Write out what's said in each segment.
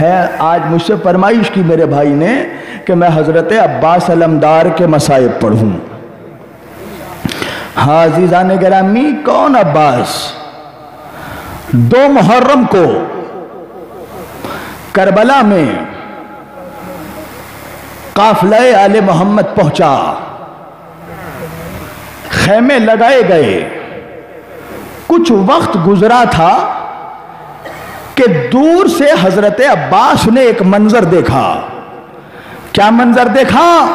ہے، آج مجھ سے فرمائش کی میرے بھائی نے کہ میں حضرت عباس علمدار کے مسائب پڑھوں۔ ہاں عزیزان گرامی، کون عباس؟ دو محرم کو کربلا میں قافلہ آل محمد پہنچا۔ خیمے لگائے گئے۔ کچھ وقت گزرا تھا کہ دور سے حضرت عباس نے ایک منظر دیکھا۔ کیا منظر دیکھا؟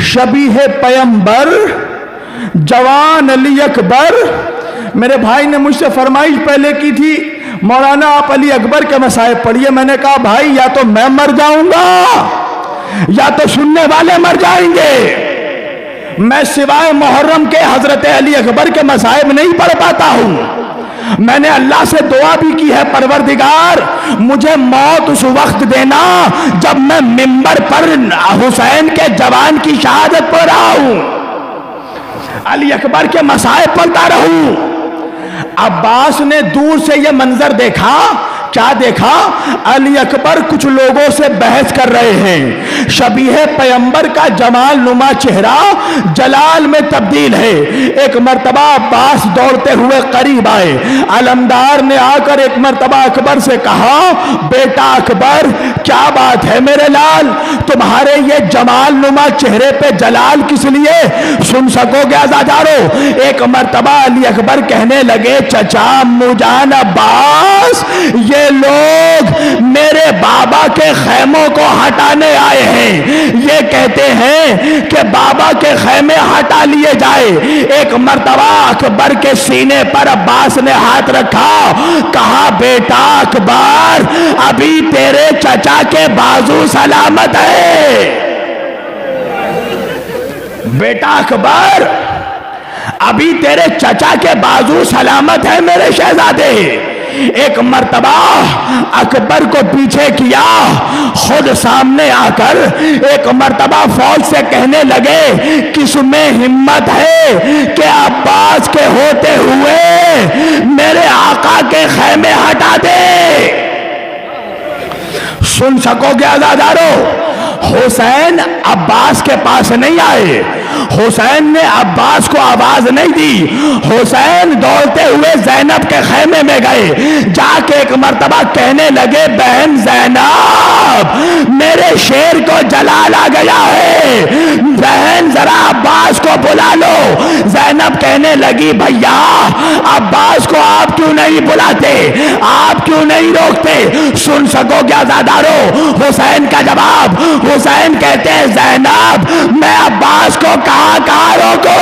شبیہ پیمبر جوان علی اکبر۔ میرے بھائی نے مجھ سے فرمائش پہلے کی تھی، مولانا آپ علی اکبر کے مسائب پڑھیے۔ میں نے کہا، بھائی، یا تو میں مر جاؤں گا، یا تو سننے والے مر جائیں گے۔ میں سوائے محرم کے حضرت علی اکبر کے مسائب نہیں پڑھ پاتا ہوں۔ میں نے اللہ سے دعا بھی کی ہے، پروردگار، مجھے موت اس وقت دینا جب میں ممبر پر حسین کے جوان کی شہادت پڑھ رہا ہوں۔ علی اکبر کے مسائب پڑھتا رہوں۔ عباس نے دور سے یہ منظر دیکھا کیا دیکھا؟ علی اکبر کچھ لوگوں سے بحث کر رہے ہیں۔ شبیہ پیمبر کا جمال نما چہرہ جلال میں تبدیل ہے۔ ایک مرتبہ عباس دوڑتے ہوئے قریب آئے۔ علمدار نے آ کر ایک مرتبہ اکبر سے کہا، بیٹا اکبر، کیا بات ہے میرے لال؟ تمہارے یہ جمال نما چہرے پہ جلال کس لیے؟ سن سکو گے آزادارو ایک مرتبہ علی اکبر کہنے لگے، چچا مجان عباس، یہ لوگ میرے بابا کے خیموں کو ہٹانے آئے ہیں۔ یہ کہتے ہیں کہ بابا کے خیمے ہٹا لیے جائے۔ ایک مرتبہ اکبر کے سینے پر عباس نے ہاتھ رکھا۔ کہا، بیٹا اکبر، ابھی تیرے چچا کے بازو سلامت ہے۔ بیٹا اکبر، ابھی تیرے چچا کے بازو سلامت ہے میرے شہزادے۔ ایک مرتبہ اکبر کو پیچھے کیا، خود سامنے آ کر ایک مرتبہ فوج سے کہنے لگے، کس میں ہمت ہے کہ عباس کے ہوتے ہوئے میرے آقا کے خیمے ہٹا دے؟ سن سکو گے آزادارو حسین عباس کے پاس نہیں آئے۔ حسین نے عباس کو آواز نہیں دی۔ حسین دوڑتے ہوئے زینب کے خیمے میں گئے۔ جا کے ایک مرتبہ کہنے لگے، بہن زینب، میرے شیر کو جلال آ گیا ہے۔ بہن، ذرا عباس کو بلا لو۔ زینب کہنے لگی، بھیا، عباس کو آپ کیوں نہیں بلاتے؟ آپ کیوں نہیں روکتے؟ سن سکو کیا زادارو؟ حسین کا جواب حسین کہتے ہیں، زینب، میں عباس کو کہاں کہاں روکو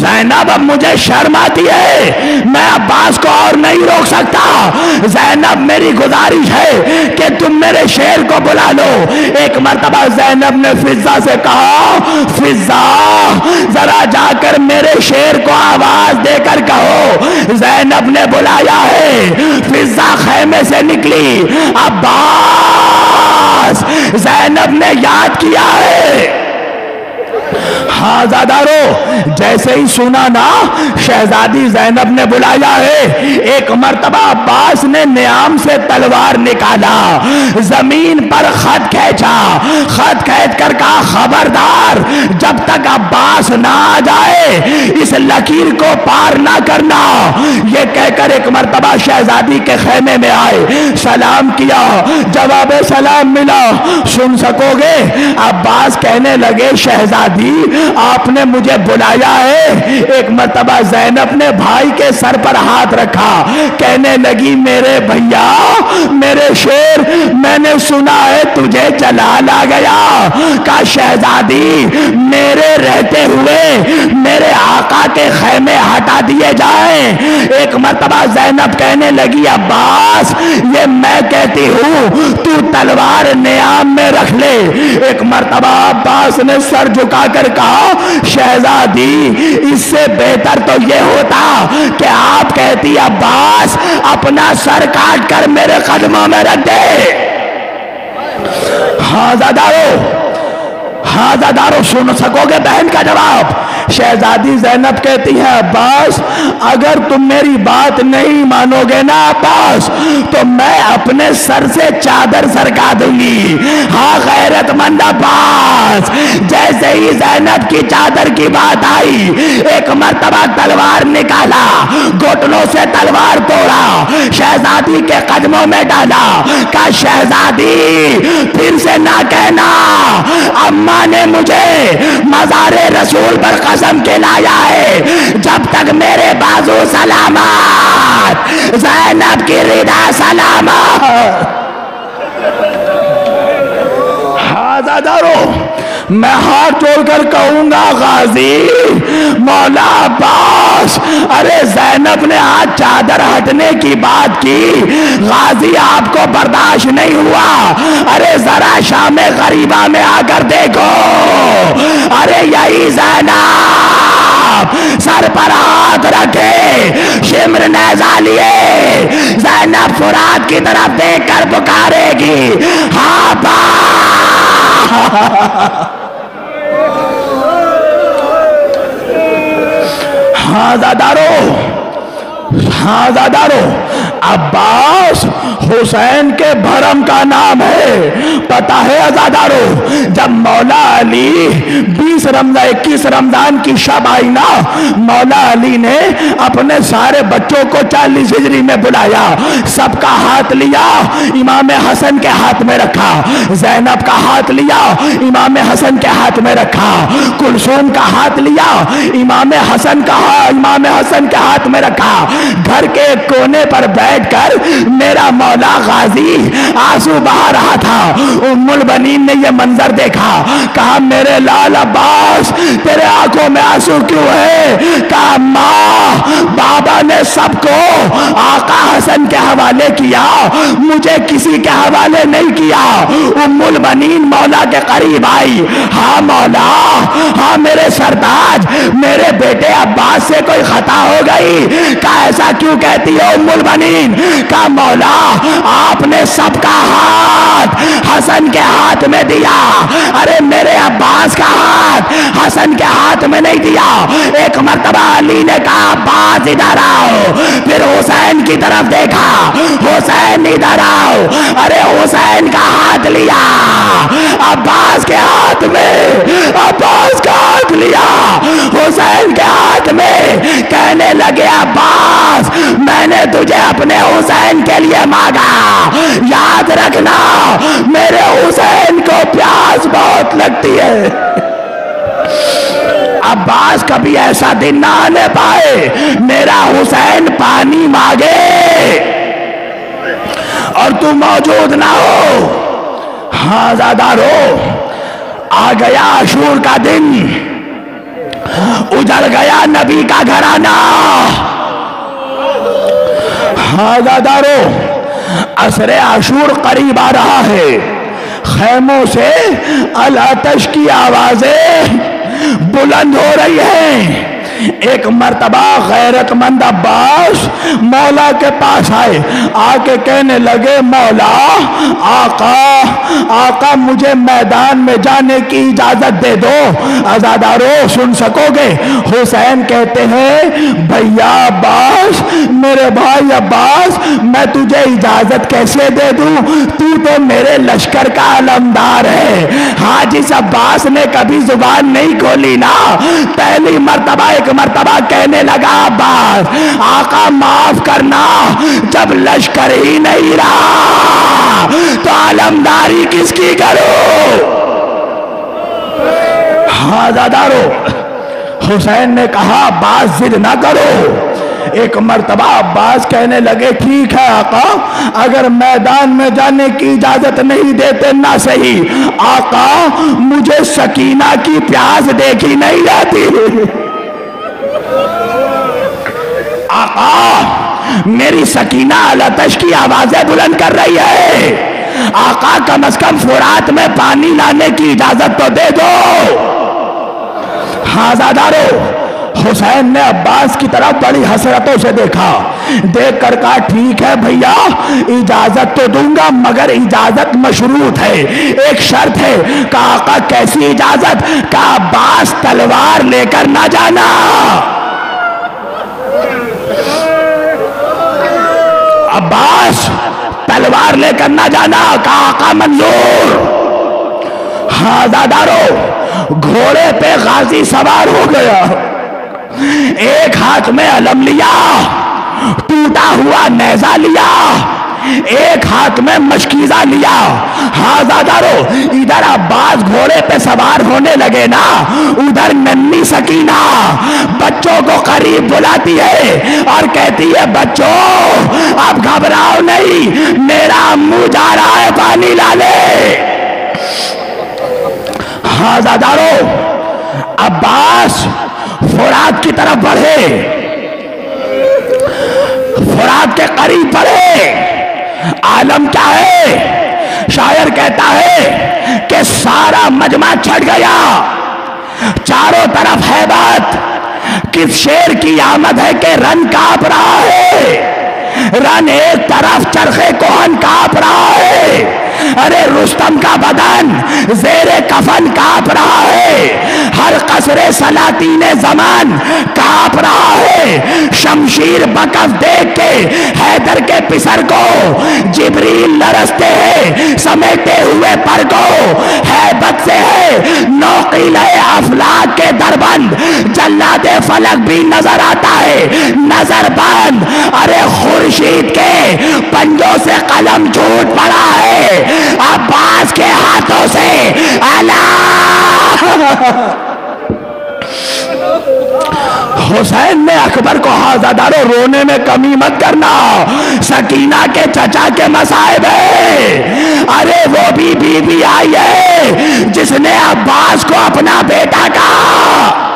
زینب اب مجھے شرم آتی ہے، میں عباس کو نہیں روک سکتا۔ زینب میری گزارش ہے کہ تم میرے شیر کو بلا لو۔ ایک مرتبہ زینب نے فضا سے کہا فضا ذرا جا کر میرے شیر کو آواز دے کر کہو۔ زینب نے بلایا ہے۔ فضا خیمے سے نکلی۔ عباس، زینب نے یاد کیا ہے۔ شہزادارو جیسے ہی سنا نا، شہزادی زینب نے بلایا ہے، ایک مرتبہ عباس نے نیام سے تلوار نکالا، زمین پر خط کھینچا، خط کھینچ کر کہا، خبردار! جب تک عباس نہ آ جائے، اس لکیر کو پار نہ کرنا۔ یہ کہہ کر ایک مرتبہ شہزادی کے خیمے میں آئے۔ سلام کیا؟ جواب سلام ملا۔ سن سکو گے؟ عباس کہنے لگے، شہزادی، آپ نے مجھے بلایا ہے۔ ایک مرتبہ زینب نے بھائی کے سر پر ہاتھ رکھا۔ کہنے لگی، میرے بھیا، میرے شیر، میں نے سنا ہے، تجھے جلال آ گیا۔ کا شہزادی میرے رہتے ہوئے میرے آقا کے خیمے ہٹا دیے جائیں۔ ایک مرتبہ زینب کہنے لگی، عباس، یہ میں کہتی ہوں، تو تلوار نیام میں رکھ لے۔ ایک مرتبہ عباس نے سر جھکا کر کہا، شہزادی، اس سے بہتر تو یہ ہوتا کہ آپ کہتی، عباس، اپنا سر کاٹ کر میرے قدموں میں رکھ دے۔ ہاں زادارو ہاں داروں سن سکو گے بہن کا جواب۔ شہزادی زینب کہتی ہے عباس، اگر تم میری بات نہیں مانو گے نا عباس، تو میں اپنے سر سے چادر سرکا دوں گی. ہاں غیرت مند عباس، جیسے ہی زینب کی چادر کی بات آئی، ایک مرتبہ تلوار نکالا، گھٹنوں سے تلوار توڑا، شہزادی کے قدموں میں ڈالا، کہا، شہزادی، پھر سے نہ کہنا، اما نے مجھے مزار رسول پر قسم کے لایا ہے جب تک میرے بازو سلامات زینب کی ردا سلامات حاضروں میں ہاتھ جوڑ کر کہوں گا، غازی، مولا عباس، ارے زینب نے آج چادر ہٹنے کی بات کی۔ غازی، آپ کو برداشت نہیں ہوا۔ ارے ذرا شام غریبہ میں آ کر دیکھو۔ ارے یہی زینب، سر پر ہاتھ رکھے، شمر نیزا لیے۔ زینب فرات کی طرف دیکھ کر پکارے گی۔ ہاں با ہاں زادارو ہاں زادارو عباس حسین کے بھرم کا نام ہے۔ پتا ہے ازادارو جب مولا علی بیس رمضان، اکیس رمضان کی شب آئی نا، مولا علی نے اپنے سارے بچوں کو چالیس ہجری میں بلایا۔ سب کا ہاتھ لیا، امام حسن کے ہاتھ میں رکھا۔ زینب کا ہاتھ لیا، امام حسن کے ہاتھ میں رکھا۔ کلسوم کا ہاتھ لیا، امام حسن کا امام حسن کے ہاتھ میں رکھا۔ گھر کے کونے پر بیٹھ کر میرا مولا مولا غازی آنسو بہا رہا تھا۔ ام البنین نے یہ منظر دیکھا۔ کہا، میرے لال عباس، تیرے آنکھوں میں آنسو کیوں ہے؟ کہا، ماں، بابا نے سب کو آقا حسن کے حوالے کیا، مجھے کسی کے حوالے نہیں کیا۔ ام البنین مولا کے قریب آئی۔ ہاں مولا ہاں میرے سرداج، میرے بیٹے عباس سے کوئی خطا ہو گئی؟ کہا، ایسا کیوں کہتی ہے ام البنین؟ کا مولا آپ نے سب کا ہاتھ حسن کے ہاتھ میں دیا۔ ارے میرے عباس کا ہاتھ حسن کے ہاتھ میں نہیں دیا۔ ایک مرتبہ علی نے کہا عباس ادھر آؤ۔ پھر حسین کی طرف دیکھا۔ حسین ادھر آؤ۔ ارے حسین کا ہاتھ لیا۔ عباس کے ہاتھ میں، عباس کا ہاتھ لیا۔ حسین کے ہاتھ میں کہنے لگے، عباس، میں نے تجھے اپنے حسین کے لیے مار مانگا یاد رکھنا، میرے حسین کو پیاس بہت لگتی ہے۔ عباس کبھی ایسا دن نہ آنے پائے۔ میرا حسین پانی مانگے۔ اور تو موجود نہ ہو۔ ہاں زیادہ رو۔ آ گیا اشور کا دن۔ اجڑ گیا نبی کا گھرانہ۔ ہاں دادارو اثر عاشور قریب آ رہا ہے۔ خیموں سے الاتش کی آوازیں بلند ہو رہی ہیں۔ ایک مرتبہ غیرت مند عباس مولا کے پاس آئے۔ آ کے کہنے لگے، مولا، آقا آقا مجھے میدان میں جانے کی اجازت دے دو۔ ازادارو سن سکو گے۔ حسین کہتے ہیں، بھیا عباس، میرے بھائی عباس، میں تجھے اجازت کیسے دے دوں؟ تو تو میرے لشکر کا علمدار ہے۔ ہاں جس عباس نے کبھی زبان نہیں کھولی نا، پہلی مرتبہ، ایک مرتبہ کہنے لگا، عباس، آقا معاف کرنا، جب لشکر ہی نہیں رہا۔ تو علمداری کس کی کرو؟ ہاں دادارو حسین نے کہا عباس ضد نہ کرو۔ ایک مرتبہ عباس کہنے لگے، ٹھیک ہے آقا، اگر میدان میں جانے کی اجازت نہیں دیتے، نہ صحیح۔ آقا، مجھے سکینہ کی پیاس دیکھی نہیں جاتی۔ آقا میری سکینہ علتش کی آوازیں بلند کر رہی ہے۔ آقا کم از کم فرات میں پانی لانے کی اجازت تو دے دو۔ ہاں زادارو، حسین نے عباس کی طرف بڑی حسرتوں سے دیکھا۔ دیکھ کر کہا، ٹھیک ہے بھیا، اجازت تو دوں گا، مگر اجازت مشروط ہے۔ ایک شرط ہے کہ آقا، کیسی اجازت؟ کہ عباس تلوار لے کر نہ جانا۔ عباس، تلوار لے کر نہ جانا، کہا، آقا منظور ہاں دادارو گھوڑے پہ غازی سوار ہو گیا۔ ایک ہاتھ میں علم لیا، ٹوٹا ہوا نیزا لیا۔ ایک ہاتھ میں مشکیزہ لیا۔ ہاں زادارو، ادھر عباس گھوڑے پہ سوار ہونے لگے نا۔ ادھر ننی سکینہ، بچوں کو قریب بلاتی ہے اور کہتی ہے، بچوں، اب گھبراؤ نہیں، میرا امو جا رہا ہے پانی لالے ہاں زادارو، عباس فرات کی طرف بڑھے۔ فرات کے قریب بڑھے۔ عالم کیا ہے؟ شاعر کہتا ہے کہ سارا مجمع چھڑ گیا۔ چاروں طرف ہے بات کس شیر کی آمد ہے کہ رن کاپ رہا ہے؟ رن ایک طرف چرخے کوہن کاپ رہا ہے؟ ارے رستم کا بدن زیر کفن کاپ رہا ہے۔ ہر قصر سلاطین زمان کاپ رہا ہے۔ شمشیر بکف دیکھ کے حیدر کے پسر کو جبریل لرستے ہیں۔ سمیٹے ہوئے پر کو حیبت سے ہے۔ نوقیل افلاق کے دربند جلاد فلک بھی نظر آتا ہے۔ نظر بند۔ ارے خورشید کے پنجوں سے قلم جھوٹ پڑا ہے۔ عباس کے ہاتھوں سے۔ اللہ! حسین نے اکبر کو ہازادارو رونے میں کمی مت کرنا۔ سکینہ کے چچا کے مسائب ہے ارے، وہ بھی بی بی آئی ہے، جس نے عباس کو اپنا بیٹا کہا۔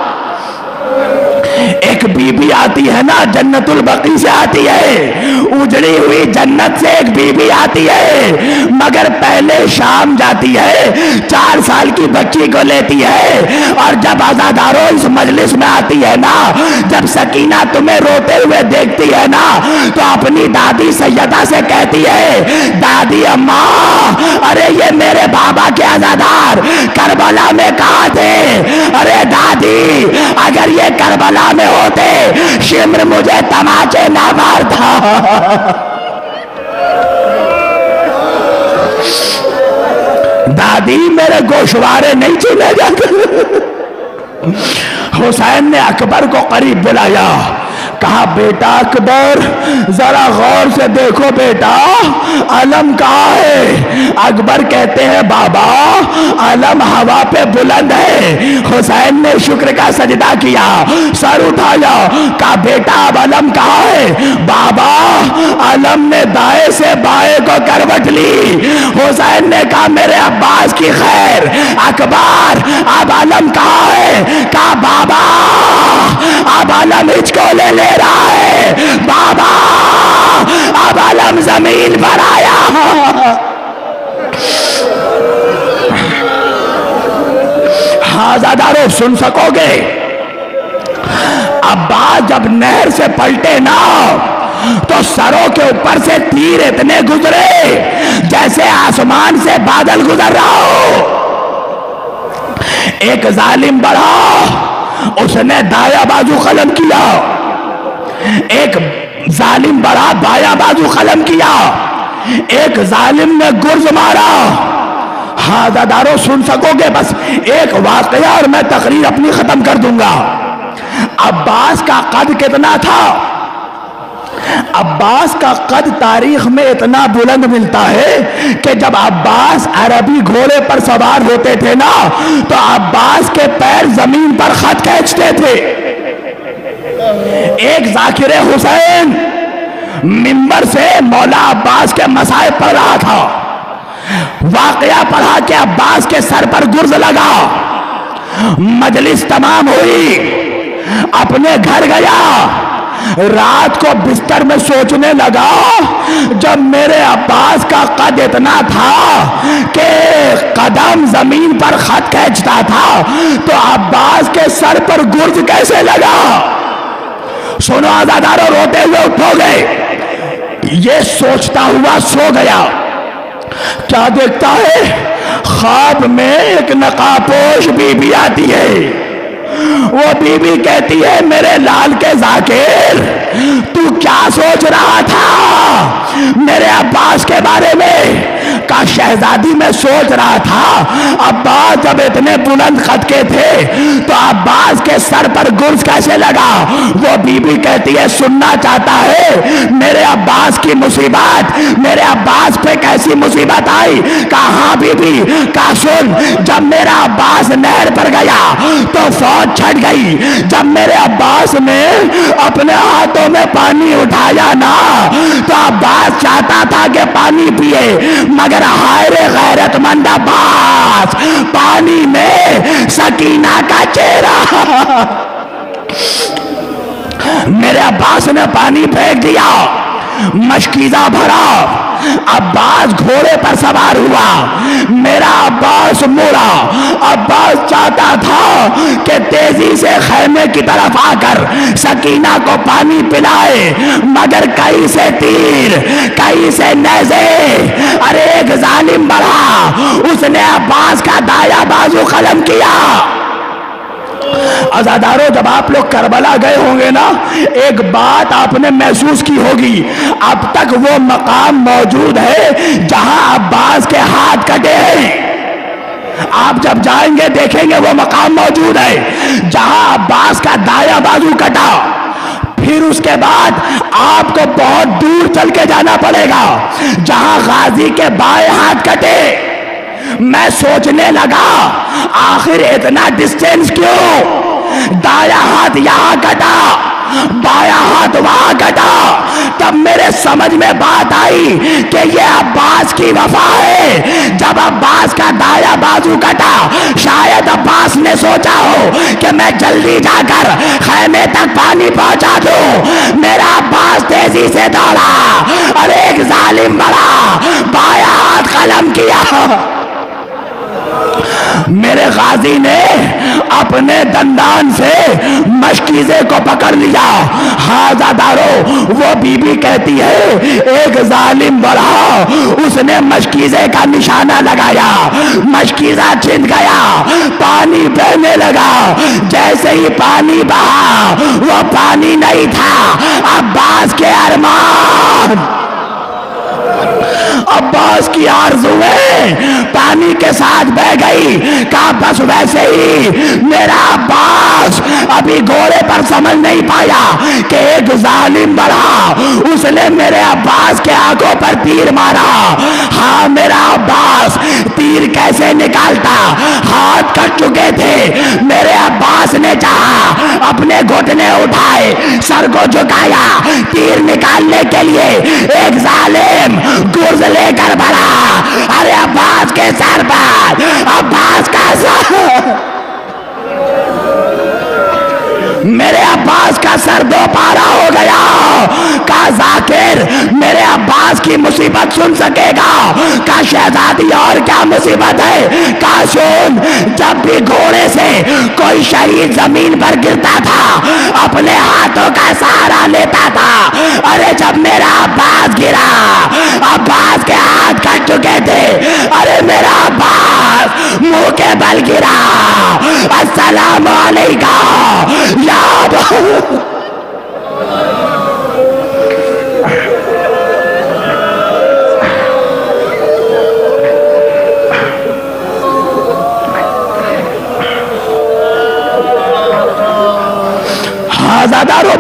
ایک بی بی آتی ہے نا، جنت البقی سے آتی ہے۔ اجڑی ہوئی جنت سے ایک بی بی آتی ہے۔ مگر پہلے شام جاتی ہے، چار سال کی بچی کو لیتی ہے۔ اور جب آزادارو اس مجلس میں آتی ہے نا، جب سکینہ تمہیں روتے ہوئے دیکھتی ہے نا، تو اپنی دادی سیدہ سے کہتی ہے، دادی اماں، ارے یہ میرے بابا کے آزادار کربلا میں کہا تھے؟ ارے دادی، اگر یہ کربلا میں ہوتے، شمر مجھے تماچے نہ مارتا۔ دادی میرے گوشوارے نہیں چنے جاتے۔ حسین نے اکبر کو قریب بلایا۔ کہا، بیٹا اکبر، ذرا غور سے دیکھو بیٹا، علم کہاں ہے? اکبر کہتے ہیں، بابا، علم ہوا پہ بلند ہے، حسین نے شکر کا سجدہ کیا، سر اٹھایا، کہا، بیٹا، اب علم کہاں ہے؟ بابا، علم نے دائیں سے بائیں کو کروٹ لی، حسین نے کہا، میرے عباس کی خیر، اکبر، اب علم کہاں ہے؟ کہا، بابا، اب علم اچ کو لے لے رہا ہے بابا، اب علم زمین پر آیا۔ ہاں زیادہ سن سکو گے۔ ابا جب نہر سے پلٹے نا، تو سروں کے اوپر سے تیر اتنے گزرے جیسے آسمان سے بادل گزر رہا ہو۔ ایک ظالم بڑھا، اس نے دایا بازو قلم کیا۔ ایک ظالم بڑا بایا بازو قلم کیا۔ ایک ظالم نے گرز مارا۔ ہاں دادارو سن سکو گے، بس ایک واقعہ اور میں تقریر اپنی ختم کر دوں گا۔ عباس کا قد کتنا تھا؟ عباس کا قد تاریخ میں اتنا بلند ملتا ہے کہ جب عباس عربی گھوڑے پر سوار ہوتے تھے نا، تو عباس کے پیر زمین پر خط کھینچتے تھے۔ ایک ذاکر حسین ممبر سے مولا عباس کے مسائل پڑھ رہا تھا۔ واقعہ پڑھا کہ عباس کے سر پر گرز لگا۔ مجلس تمام ہوئی۔ اپنے گھر گیا۔ رات کو بستر میں سوچنے لگا۔ جب میرے عباس کا قد اتنا تھا کہ قدم زمین پر خط کھینچتا تھا تو عباس کے سر پر گرز کیسے لگا؟ سنو آزادارو روتے ہوئے، اٹھو گئے۔ یہ سوچتا ہوا سو گیا۔ کیا دیکھتا ہے؟ خواب میں ایک نقاپوش بی بی آتی ہے۔ وہ بی بی کہتی ہے، میرے لال کے ذاکر، تو کیا سوچ رہا تھا؟ میرے عباس کے بارے میں۔ کا شہزادی میں سوچ رہا تھا عباس جب اتنے بلند خط کے تھے تو عباس کے سر پر گرز کیسے لگا؟ وہ بی بی کہتی ہے، سننا چاہتا ہے، میرے عباس کی مصیبت، میرے عباس پہ کیسی مصیبت آئی؟ کہا ہاں بی بی کہا، سن، جب میرا عباس نہر پر گیا تو فوج چھٹ گئی۔ جب میرے عباس نے اپنے ہاتھوں میں پانی اٹھایا نا، تو عباس چاہتا تھا کہ پانی پیے، مگر ہائر غیرت مند عباس پانی میں سکینہ کا چہرہ۔ میرے عباس نے پانی پھینک دیا، مشکیزہ بھرا۔ عباس گھوڑے پر سوار ہوا۔ میرا عباس مورا۔ عباس چاہتا تھا کہ تیزی سے خیمے کی طرف آ کر سکینہ کو پانی پلائے، مگر کئی سے تیر، کئی سے نیزے۔ ارے ایک ظالم بڑھا۔ اس نے عباس کا دایا بازو قلم کیا۔ ازاداروں جب آپ لوگ کربلا گئے ہوں گے نا، ایک بات آپ نے محسوس کی ہوگی۔ اب تک وہ مقام موجود ہے جہاں عباس کے ہاتھ کٹے ہیں۔ آپ جب جائیں گے، دیکھیں گے وہ مقام موجود ہے جہاں عباس کا دایا بازو کٹا۔ پھر اس کے بعد آپ کو بہت دور چل کے جانا پڑے گا، جہاں غازی کے بائیں ہاتھ کٹے۔ میں سوچنے لگا، آخر اتنا ڈسٹینس کیوں؟ دایا ہاتھ یہاں کٹا بایا ہاتھ وہاں کٹا۔ تب میرے سمجھ میں بات آئی کہ یہ عباس کی وفا ہے۔ جب عباس کا دایا بازو کٹا، شاید عباس نے سوچا ہو کہ میں جلدی جا کر خیمے تک پانی پہنچا دوں۔ میرا عباس تیزی سے دوڑا اور ایک ظالم بڑا بایا ہاتھ قلم کیا۔ میرے غازی نے اپنے دندان سے مشکیزے کو پکڑ لیا۔ ہاں وہ بی بی کہتی ہے، ایک ظالم بڑھا۔ اس نے مشکیزے کا نشانہ لگایا۔ مشکیزہ چھن گیا، پانی بہنے لگا۔ جیسے ہی پانی بہا، وہ پانی نہیں تھا۔ عباس کے ارمان۔ عباس کی آرزویں پانی کے ساتھ بہ گئی، کہا، بس ویسے ہی میرا عباس ابھی گھوڑے پر سمجھ نہیں پایا کہ ایک ظالم بڑھا اس نے میرے عباس کے آنکھوں پر تیر مارا۔ ہاں میرا عباس تیر کیسے نکالتا؟ ہاتھ کٹ چکے تھے۔ میرے عباس نے چاہا اپنے گھٹنے اٹھائے، سر کو جھکایا تیر نکالنے کے لیے۔ ایک ظالم گرز لے کر بڑا ارے عباس کے سر پر۔ عباس کا سر۔ میرے عباس کا سر دو پارا ہو گیا۔ کا ذاکر، میرے عباس کی مصیبت سن سکے گا۔ کا شہزادی، اور کیا مصیبت ہے؟ کا سن، جب بھی گھوڑے سے کوئی شہید زمین پر گرتا تھا، اپنے ہاتھوں کا سہارا لیتا تھا۔ ارے، جب میرا عباس گرا، عباس کے ہاتھ کٹ چکے تھے۔ ارے، میرا عباس منہ کے بل گرا۔ السلام علیکم۔ یاد آزاداروں ہاں،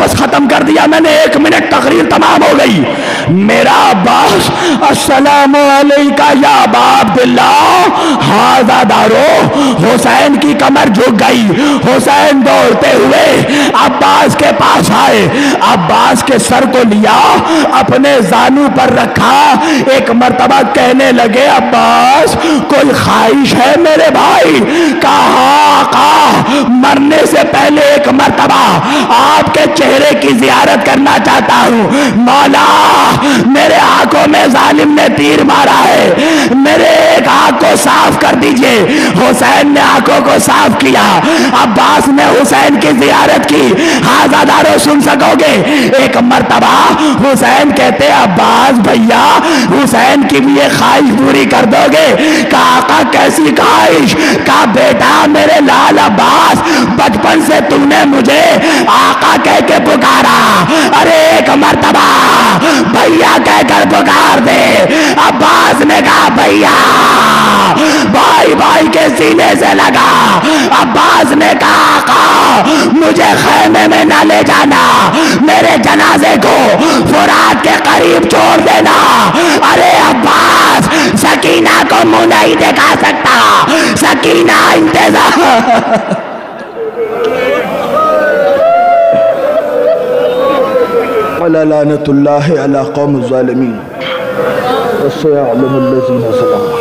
بس ختم کر دیا میں نے۔ ایک منٹ تقریر تمام ہو گئی۔ میرا عباس السلام علیکہ یا باب دلہ آزادارو حسین کی کمر جھک گئی۔ حسین دوڑتے ہوئے عباس کے پاس آئے۔ عباس کے سر کو لیا، اپنے زانو پر رکھا۔ ایک مرتبہ کہنے لگے، عباس، کوئی خواہش ہے میرے بھائی؟ کہا، آقا، مرنے سے پہلے ایک مرتبہ آپ کے چہرے کی زیارت کرنا چاہتا ہوں۔ مولا میرے آنکھوں میں ظالم نے تیر مارا ہے۔ میرے ایک آنکھ کو صاف کر دیجیے۔ حسین نے آنکھوں کو صاف کیا۔ عباس نے حسین کی زیارت کی۔ ہازاداروں سن سکو گے۔ ایک مرتبہ حسین کہتے، عباس بھیا، حسین حسین کی بھی یہ خواہش پوری کر دو گے۔ کہا آقا کیسی خواہش؟ کہا بیٹا میرے لال عباس، بچپن سے تم نے مجھے آقا کہہ کے پکارا۔ ارے، ایک مرتبہ بھیا کہہ کر پکار دے۔ عباس نے کہا، بھیا، بھائی بھائی کے سینے سے لگا۔ عباس نے کہا، آقا، مجھے خیمے میں نہ لے جانا۔ میرے جنازے کو فرات کے قریب چھوڑ دینا۔ ارے عباس، سکینہ کو منہ نہیں دکھا سکتا۔ سکینہ انتظار ولا لعنة الله على قوم الظالمين. وسيعلم الذين ظلموا